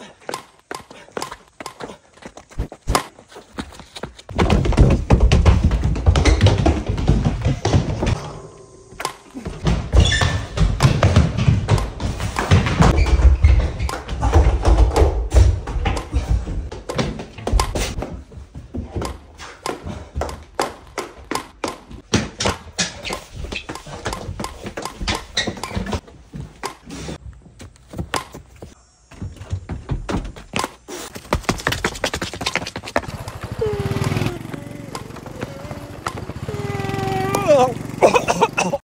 Bye. Hello.